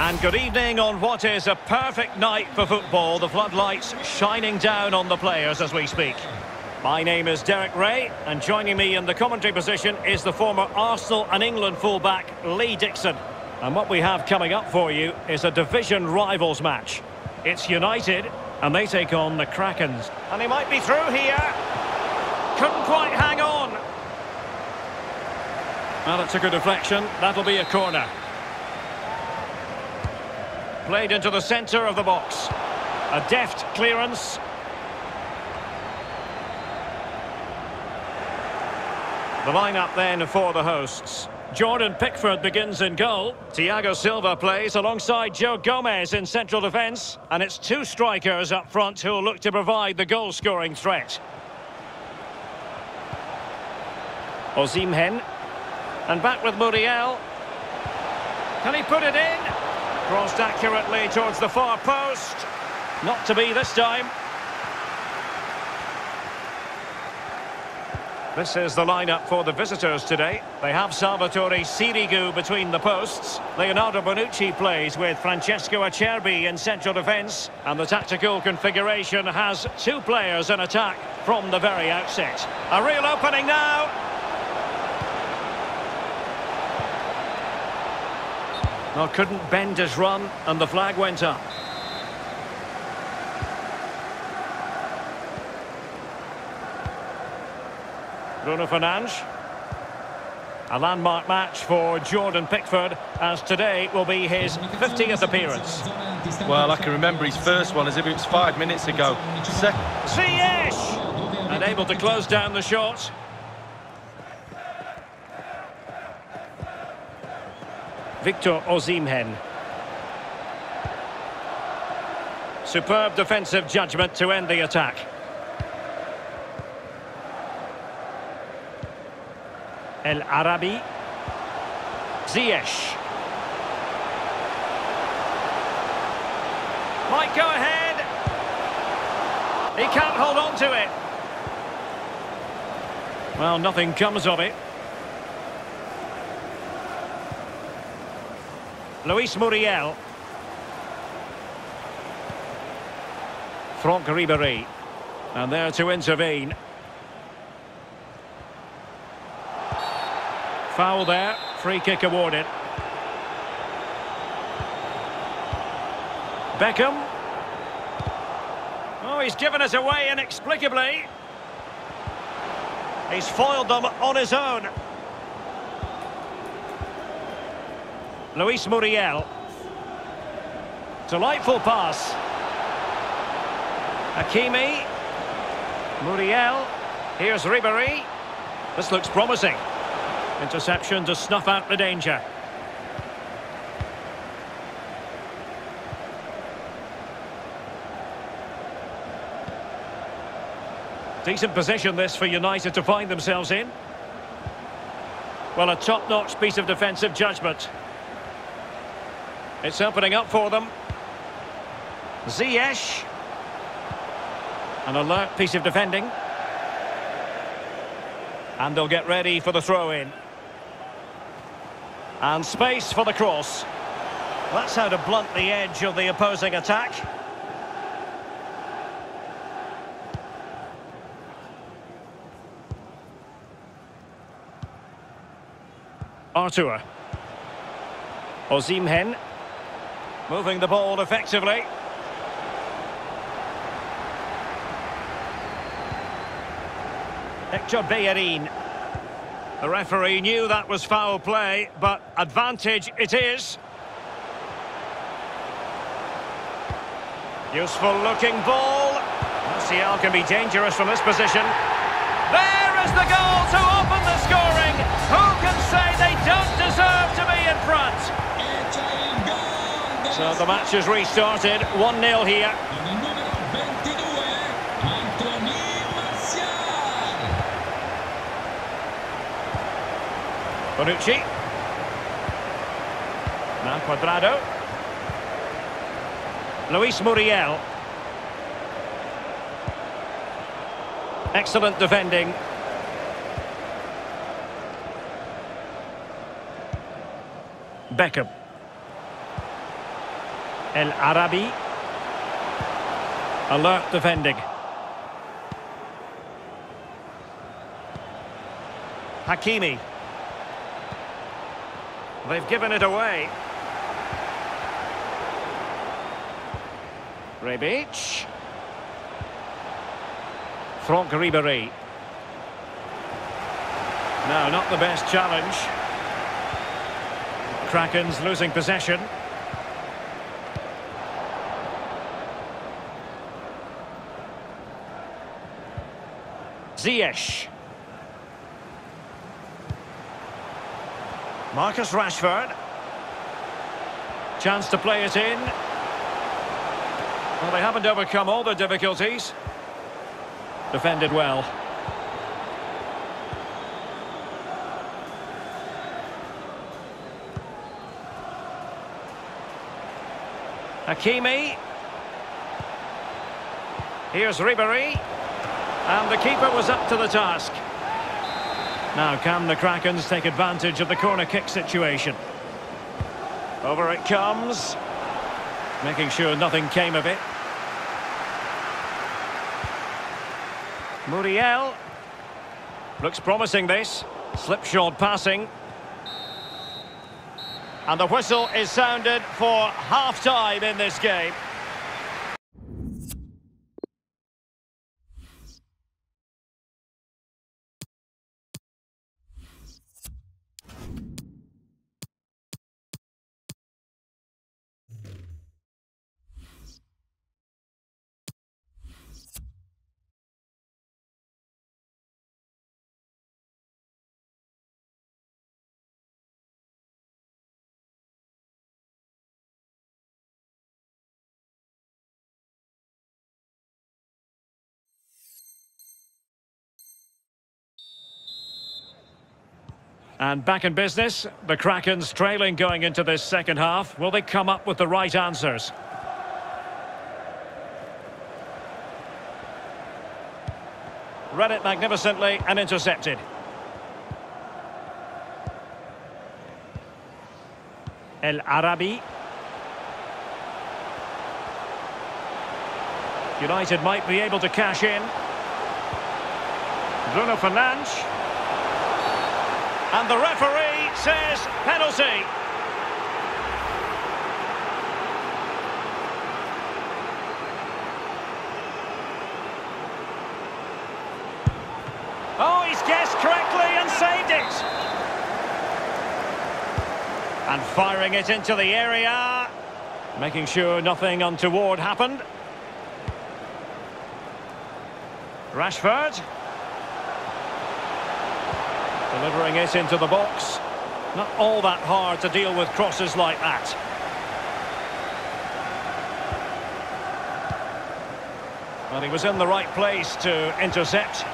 And good evening on what is a perfect night for football. The floodlights shining down on the players as we speak. My name is Derek Ray, and joining me in the commentary position is the former Arsenal and England fullback Lee Dixon. And what we have coming up for you is a division rivals match. It's United, and they take on the Krakens. And he might be through here. Couldn't quite hang on. Well, it's a good deflection. That'll be a corner. Played into the centre of the box. A deft clearance. The lineup then for the hosts. Jordan Pickford begins in goal. Thiago Silva plays alongside Joe Gomez in central defence. And it's two strikers up front who will look to provide the goal-scoring threat. Osimhen. And back with Muriel. Can he put it in? Crossed accurately towards the far post. Not to be this time. This is the lineup for the visitors today. They have Salvatore Sirigu between the posts. Leonardo Bonucci plays with Francesco Acerbi in central defence. And the tactical configuration has two players in attack from the very outset. A real opening now. Well, couldn't bend his run, and the flag went up. Bruno Fernandes. A landmark match for Jordan Pickford, as today will be his 50th appearance. Well, I can remember his first one as if it was five minutes ago. Se Ziyech! And able to close down the shot. Victor Osimhen. Superb defensive judgment to end the attack. El Arabi. Ziyech. Might go ahead. He can't hold on to it. Well, nothing comes of it. Luis Muriel. Franck Ribéry. And there to intervene. Foul there. Free kick awarded. Beckham. Oh, he's given us away inexplicably. He's foiled them on his own. Luis Muriel. Delightful pass. Hakimi. Muriel. Here's Ribéry. This looks promising. Interception to snuff out the danger. Decent position this for United to find themselves in. Well, a top-notch piece of defensive judgment. It's opening up for them. Ziyech. An alert piece of defending. And they'll get ready for the throw-in. And space for the cross. That's how to blunt the edge of the opposing attack. Artur. Osimhen. Moving the ball effectively. Hector Bellerin. The referee knew that was foul play, but advantage it is. Useful looking ball. Martial can be dangerous from this position. There is the goal So the match has restarted. 1-0 here. Bonucci. Now Cuadrado. Luis Muriel. Excellent defending. Beckham. El Arabi. Alert defending. Hakimi. They've given it away. Rebic. Franck Ribéry. No, not the best challenge. Kraken's losing possession. Ziyech. Marcus Rashford. Chance to play it in. Well, they haven't overcome all the difficulties. Defended well. Hakimi. Here's Ribéry. And the keeper was up to the task. Now can the Krakens take advantage of the corner kick situation? Over it comes. Making sure nothing came of it. Muriel. Looks promising this. Slipshod passing. And the whistle is sounded for half-time in this game. And back in business, the Krakens trailing going into this second half. Will they come up with the right answers? Read it magnificently and intercepted. El Arabi. United might be able to cash in. Bruno Fernandes. And the referee says penalty. Oh, he's guessed correctly and saved it. And firing it into the area. Making sure nothing untoward happened. Rashford. Delivering it into the box. Not all that hard to deal with crosses like that. Well, he was in the right place to intercept.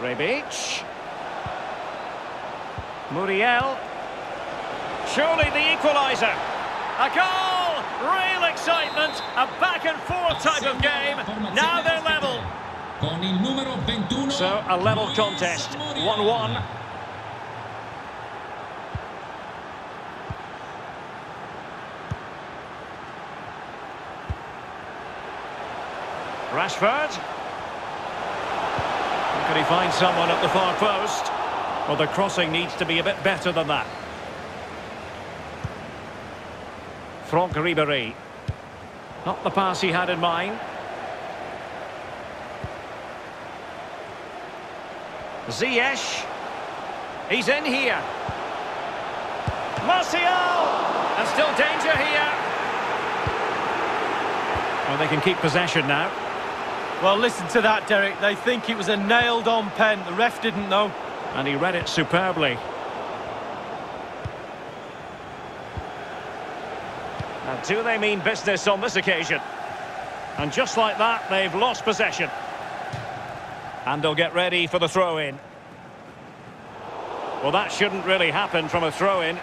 Rebic. Muriel. Surely the equaliser. A goal! Real excitement. A back and forth type of game. Now they're level. A level contest. 1-1. Rashford. Can he find someone at the far post? Well, the crossing needs to be a bit better than that. Franck Ribéry. Not the pass he had in mind. Ziyech. He's in here. Martial! And still danger here. Well, they can keep possession now. Well, listen to that, Derek. They think it was a nailed-on pen. The ref didn't know. And he read it superbly. Now, do they mean business on this occasion? And just like that, they've lost possession. And they'll get ready for the throw-in. Well, that shouldn't really happen from a throw-in.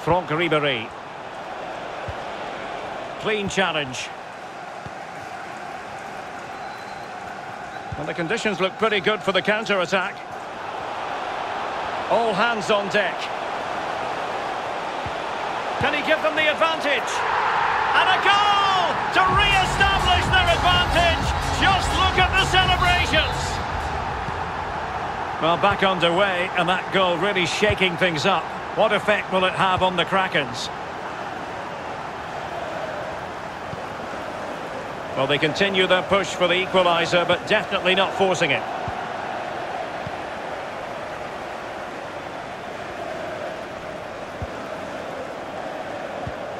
Franck Ribéry. Clean challenge. And the conditions look pretty good for the counter-attack. All hands on deck. Can he give them the advantage? And a goal celebrations. Well, back underway, and that goal really shaking things up. What effect will it have on the Krakens? Well, they continue their push for the equaliser, but definitely not forcing it.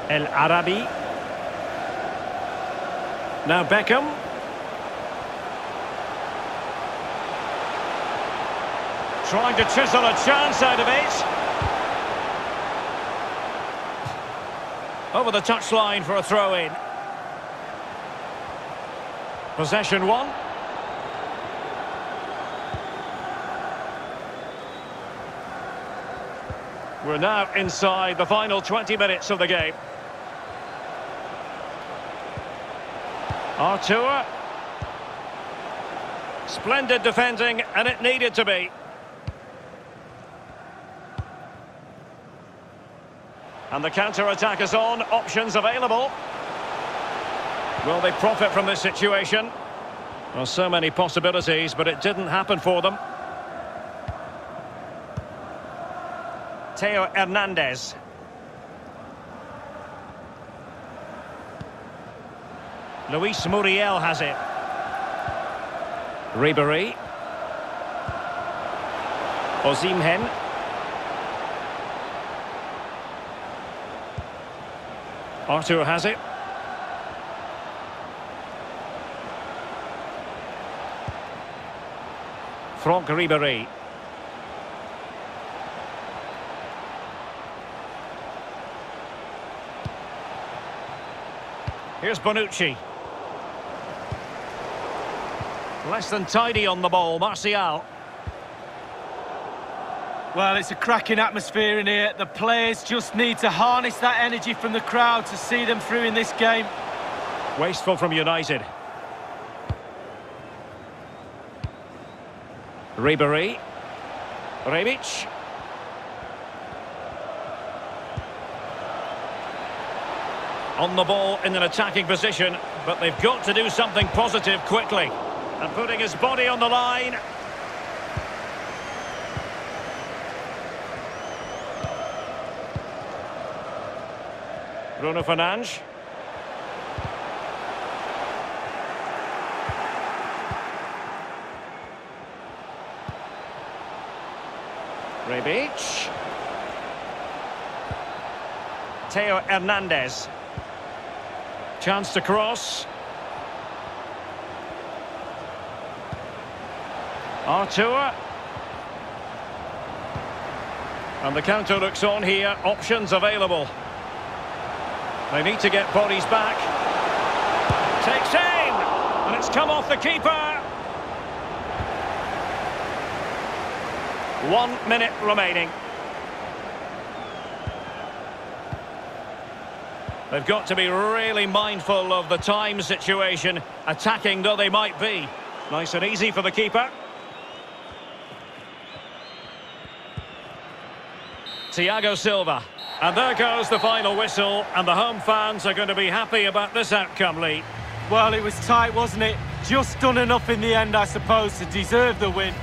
El Arabi. Now Beckham. Trying to chisel a chance out of it. Over the touchline for a throw-in. Possession one. We're now inside the final 20 minutes of the game. Artur. Splendid defending, and it needed to be. And the counter-attack is on, options available. Will they profit from this situation? Well, so many possibilities, but it didn't happen for them. Theo Hernandez. Luis Muriel has it. Ribery. Osimhen. Artur has it. Franck Ribery. Here's Bonucci. Less than tidy on the ball, Martial. Well, it's a cracking atmosphere in here. The players just need to harness that energy from the crowd to see them through in this game. Wasteful from United. Ribery. Rebic. On the ball in an attacking position, but they've got to do something positive quickly. And putting his body on the line. Bruno Fernandes. Rebic. Theo Hernandez. Chance to cross. Artur. And the counter looks on here. Options available. They need to get bodies back. Takes aim. And it's come off the keeper. One minute remaining. They've got to be really mindful of the time situation, attacking though they might be. Nice and easy for the keeper. Thiago Silva. And there goes the final whistle, and the home fans are going to be happy about this outcome, Lee. Well, it was tight, wasn't it? Just done enough in the end, I suppose, to deserve the win.